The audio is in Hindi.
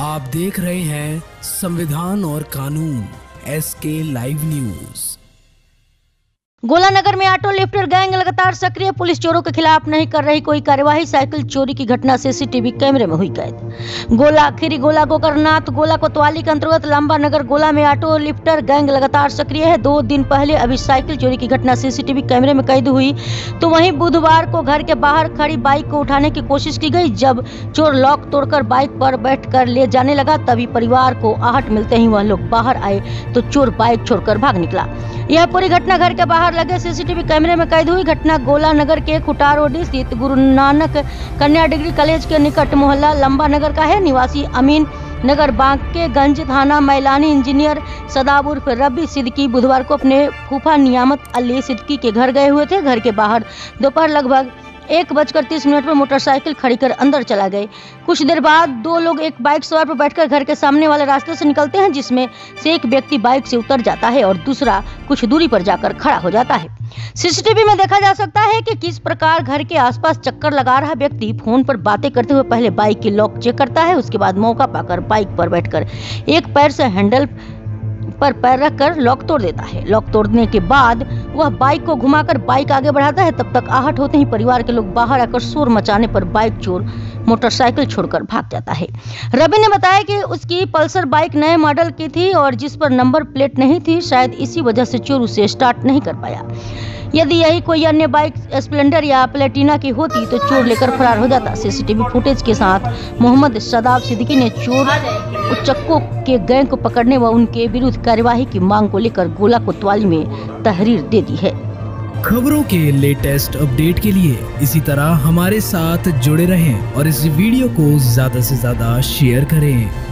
आप देख रहे हैं संविधान और कानून एस के लाइव न्यूज़ गोला नगर में ऑटो लिफ्टर गैंग लगातार सक्रिय, पुलिस चोरों के खिलाफ नहीं कर रही कोई कार्यवाही, साइकिल चोरी की घटना सीसीटीवी कैमरे में हुई कैद। गोला, खीरी गोला गोकरनाथ, गोला कोतवाली के अंतर्गत लंबा नगर गोला में ऑटो लिफ्टर गैंग लगातार सक्रिय है। दो दिन पहले अभी साइकिल चोरी की घटना सीसीटीवी कैमरे में कैद हुई तो वहीं बुधवार को घर के बाहर खड़ी बाइक को उठाने की कोशिश की गई। जब चोर लॉक तोड़कर बाइक पर बैठकर ले जाने लगा, तभी परिवार को आहट मिलते ही वह लोग बाहर आए तो चोर बाइक छोड़कर भाग निकला। यह पूरी घटना घर के बाहर लगे सीसीटीवी कैमरे में कैद हुई घटना। गोला नगर के खुटार रोडी स्थित गुरु नानक कन्या डिग्री कॉलेज के निकट मोहल्ला लंबा नगर का है। निवासी अमीन नगर बांकेगंज थाना मैलानी इंजीनियर सदाब उर्फ़ रबी सिद्दकी बुधवार को अपने फूफा नियामत अली सिद्दकी के घर गए हुए थे। घर के बाहर दोपहर लगभग एक बजकर तीस मिनट पर मोटरसाइकिल खड़ी कर अंदर चला गए। कुछ देर बाद दो लोग एक बाइक सवार पर बैठकर घर के सामने वाले रास्ते से निकलते हैं, जिसमें से एक व्यक्ति बाइक से उतर जाता है और दूसरा कुछ दूरी पर जाकर खड़ा हो जाता है। सीसीटीवी में देखा जा सकता है कि किस प्रकार घर के आसपास चक्कर लगा रहा व्यक्ति फ़ोन पर बातें करते हुए पहले बाइक की लॉक चेक करता है, उसके बाद मौका पाकर बाइक पर बैठकर एक पैर से हैंडल पर पैर रखकर लॉक तोड़ देता है। लॉक तोड़ने के बाद वह बाइक को घुमाकर बाइक आगे बढ़ाता है, तब तक आहट होते ही परिवार के लोग बाहर आकर शोर मचाने पर बाइक चोर मोटरसाइकिल छोड़कर भाग जाता है। रवि ने बताया कि उसकी पल्सर बाइक नए मॉडल की थी और जिस पर नंबर प्लेट नहीं थी, शायद इसी वजह से चोर उसे स्टार्ट नहीं कर पाया। यदि यही कोई अन्य बाइक, स्प्लेंडर या प्लेटिना की होती तो चोर लेकर फरार हो जाता। सीसीटीवी फुटेज के साथ मोहम्मद सदाब सिद्दीकी ने चोर उच्चकों के गैंग को पकड़ने व उनके विरुद्ध कार्यवाही की मांग को लेकर गोला कोतवाली में तहरीर दे दी है। खबरों के लेटेस्ट अपडेट के लिए इसी तरह हमारे साथ जुड़े रहें और इस वीडियो को ज़्यादा से ज़्यादा शेयर करें।